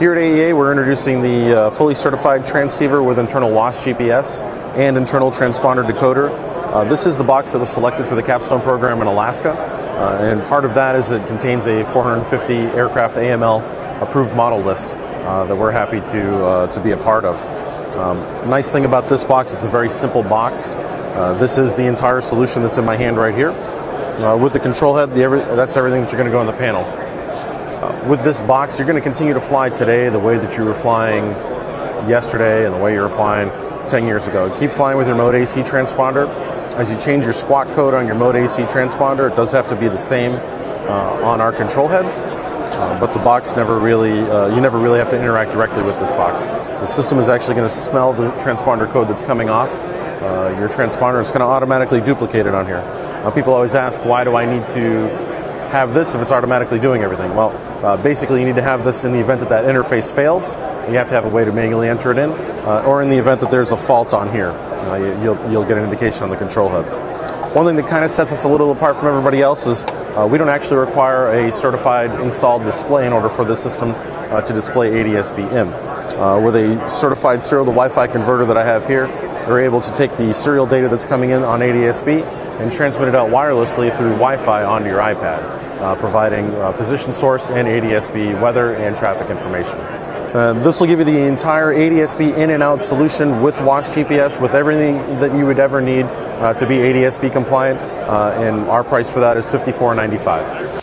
Here at AEA, we're introducing the uh, fully certified transceiver with internal WAAS GPS and internal transponder decoder. Uh, this is the box that was selected for the capstone program in Alaska, uh, and part of that is it contains a 450 aircraft AML approved model list uh, that we're happy to uh, to be a part of. Um, nice thing about this box, it's a very simple box. Uh, this is the entire solution that's in my hand right here. With the control head, the every, that's everything that you're going to go on the panel. Uh, with this box, you're going to continue to fly today the way that you were flying yesterday and the way you were flying 10 years ago. Keep flying with your Mode AC transponder. As you change your squawk code on your Mode AC transponder, it does have to be the same uh, on our control head. Uh, but the box never really, uh, you never really have to interact directly with this box. The system is actually going to smell the transponder code that's coming off uh, your transponder. It's going to automatically duplicate it on here. People always ask, why do I need to have this if it's automatically doing everything? Well, uh, basically, you need to have this in the event that that interface fails. You have to have a way to manually enter it in, uh, or in the event that there's a fault on here, uh, you, you'll, you'll get an indication on the control hub. One thing that kind of sets us a little apart from everybody else is uh, we don't actually require a certified installed display in order for the system uh, to display ADSB in. Uh, with a certified serial to Wi-Fi converter that I have here, we're able to take the serial data that's coming in on ADSB and transmit it out wirelessly through Wi-Fi onto your iPad, uh, providing uh, position source and ADSB weather and traffic information. Uh, this will give you the entire ADSB in and out solution with WAAS GPS, with everything that you would ever need uh, to be ADSB compliant, uh, and our price for that is $54.95.